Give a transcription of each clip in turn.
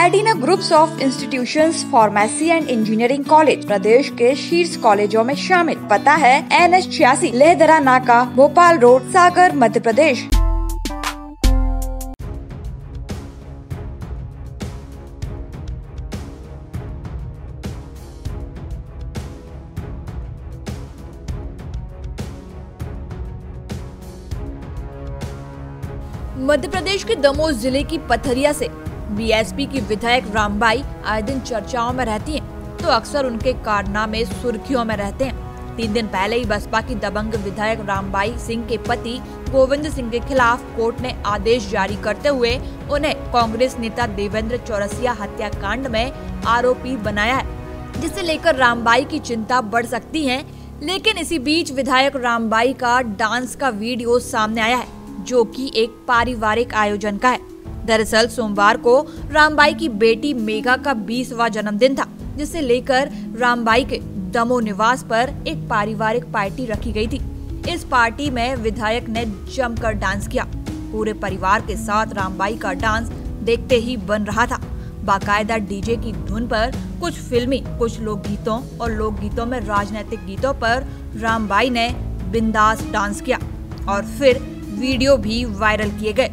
Adina groups of institutions pharmacy and engineering college प्रदेश के शीर्ष कॉलेजों में शामिल। पता है एन एच छियासी, लेहदरा, नाका, भोपाल रोड, सागर, मध्य प्रदेश। मध्य प्रदेश के दमोह ज़िले की पथरिया से बीएसपी की विधायक रामबाई आए दिन चर्चाओं में रहती हैं, तो अक्सर उनके कारनामे सुर्खियों में रहते हैं। तीन दिन पहले ही बसपा की दबंग विधायक रामबाई सिंह के पति गोविंद सिंह के खिलाफ कोर्ट ने आदेश जारी करते हुए उन्हें कांग्रेस नेता देवेंद्र चौरसिया हत्याकांड में आरोपी बनाया है जिसे लेकर रामबाई की चिंता बढ़ सकती है। लेकिन इसी बीच विधायक रामबाई का डांस का वीडियो सामने आया है जो कि एक पारिवारिक आयोजन का है। दरअसल सोमवार को रामबाई की बेटी मेघा का बीसवा जन्मदिन था, जिसे लेकर रामबाई के दमो निवास पर एक पारिवारिक पार्टी रखी गई थी। इस पार्टी में विधायक ने जमकर डांस किया। पूरे परिवार के साथ रामबाई का डांस देखते ही बन रहा था। बाकायदा डीजे की धुन पर कुछ फिल्मी, कुछ लोक गीतों और लोक गीतों में राजनीतिक गीतों पर रामबाई ने बिंदास डांस किया और फिर वीडियो भी वायरल किए गए।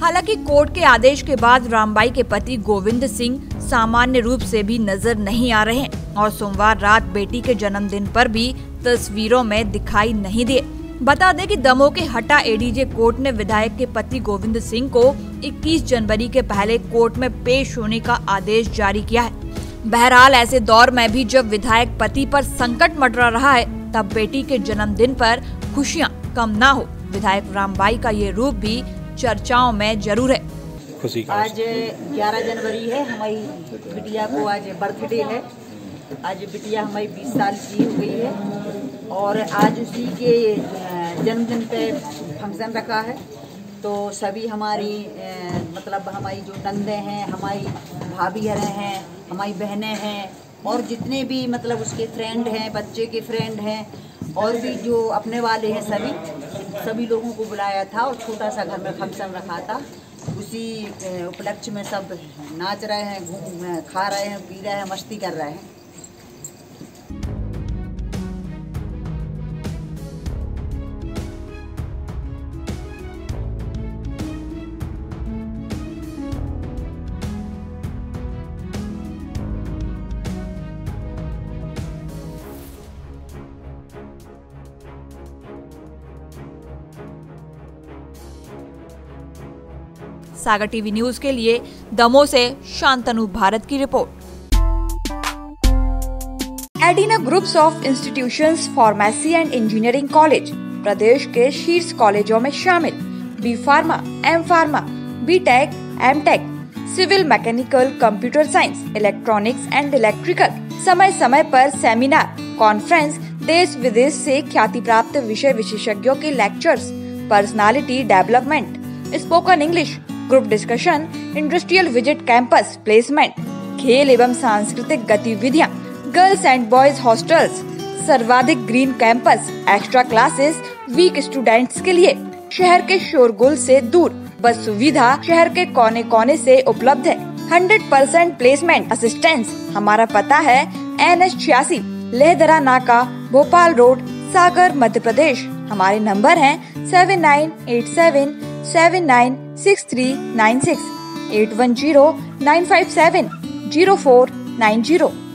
हालाँकि कोर्ट के आदेश के बाद रामबाई के पति गोविंद सिंह सामान्य रूप से भी नज़र नहीं आ रहे हैं और सोमवार रात बेटी के जन्मदिन पर भी तस्वीरों में दिखाई नहीं दिए। बता दें कि दमोह के हटा एडीजे कोर्ट ने विधायक के पति गोविंद सिंह को 21 जनवरी के पहले कोर्ट में पेश होने का आदेश जारी किया है। बहरहाल, ऐसे दौर में भी जब विधायक पति पर संकट मटरा रहा है, तब बेटी के जन्मदिन पर खुशियाँ कम ना हो। विधायक रामबाई का ये रूप भी चर्चाओं में ज़रूर है। खुशी का आज 11 जनवरी है हमारी बिटिया को आज बर्थडे है। आज बिटिया हमारी 20 साल की हो गई है और आज उसी के जन्मदिन पे फ़ंक्शन रखा है। तो सभी हमारी मतलब हमारी जो नंदे हैं हमारी भाभी हरें हैं हमारी बहनें हैं और जितने भी मतलब उसके फ्रेंड हैं बच्चे के फ्रेंड हैं और भी जो अपने वाले हैं सभी सभी लोगों को बुलाया था और छोटा सा घर में फ़ंक्शन रखा था। उसी उपलक्ष्य में सब नाच रहे हैं, घूम खा रहे हैं, पी रहे हैं, मस्ती कर रहे हैं। सागर टीवी न्यूज़ के लिए दमोह से शांतनु भारत की report. Adina groups of institutions pharmacy and engineering college, प्रदेश के शीर्ष कॉलेजों में शामिल। B pharma M pharma B tech M tech civil mechanical computer science electronics and electrical समय समय पर सेमिनार कॉन्फ्रेंस देश विदेश से ख्याति प्राप्त विषय विशेषज्ञों के lectures personality development spoken English group discussion industrial visit campus placement खेल एवं सांस्कृतिक गतिविधियाँ गर्ल्स एंड बॉयज़ हॉस्टल्स सर्वाधिक green campus extra classes week students के लिए शहर के शोरगुल से दूर बस सुविधा शहर के कोने कोने से उपलब्ध है 100 परसेंट प्लेसमेंट असिस्टेंस हमारा पता है एन एच छियासी लेहदरा नाका भोपाल रोड सागर मध्य प्रदेश हमारे नंबर हैं सेवन नाइन एट सेवन 796396